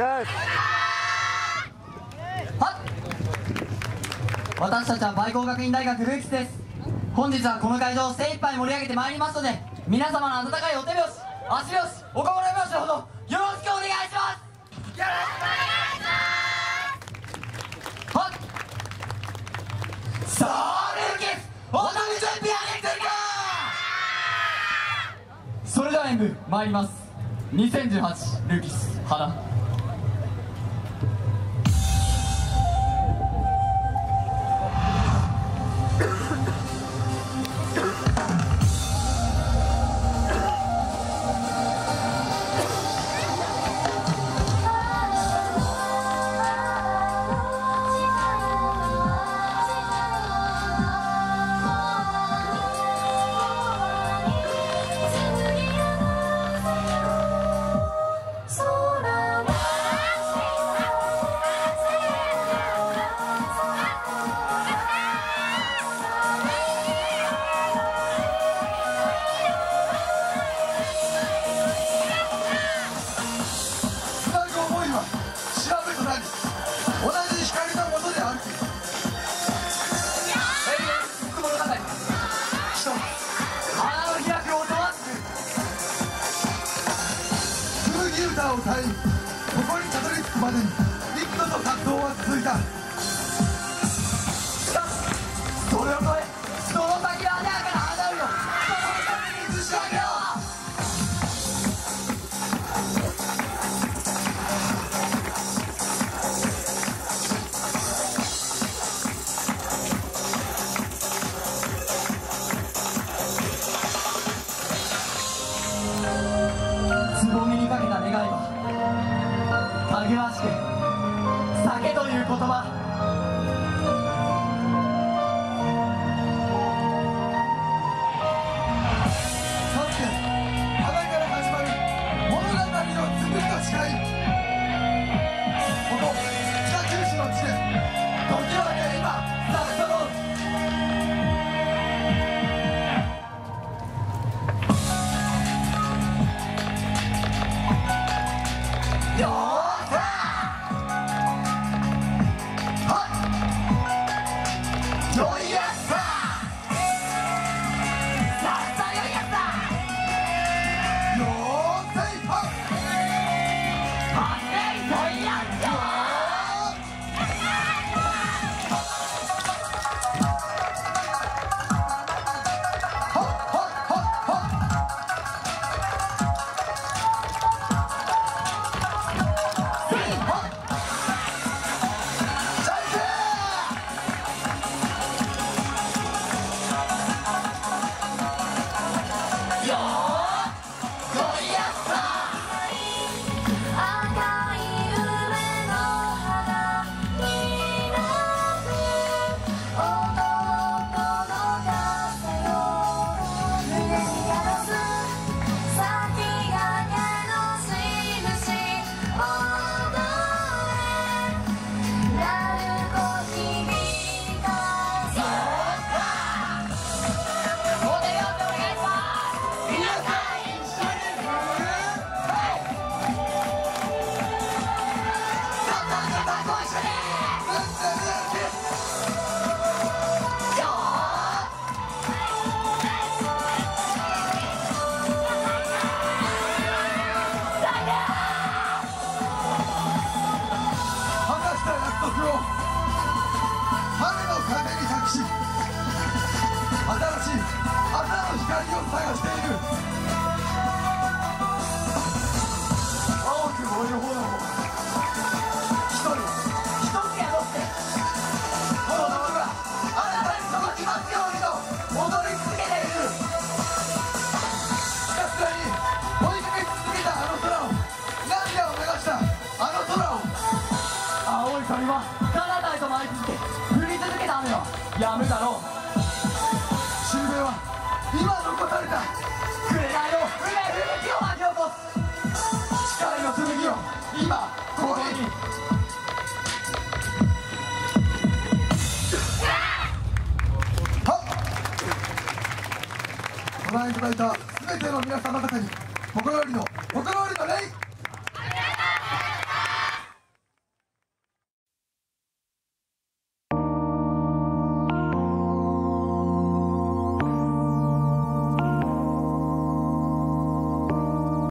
はっ。私たちは梅光学院大学ルーキスです。本日はこの会場を精一杯盛り上げてまいりますので皆様の温かいお手拍子足拍子お心拍子のほどよろしくお願いします。よろしくお願いします。はっ。さあルーキス踊る準備はできてるか。それでは演舞参ります。2018ルーキス花を歌いここにたどり着くまでに幾度と葛藤は続いた。了吗光を探している青く燃える炎を。一人。一つやろってこの音があなたに届きますようにと踊り続けているひたすらに追いかけ続けたあの空を涙を流した。あの空を。青い髪は彼方へと舞い続け降り続けた雨はやむだろう。今残された紅の梅吹雪を巻き起こす力の剣を今ここに。ご覧いただいた全ての皆様方に心よりの心よりの礼。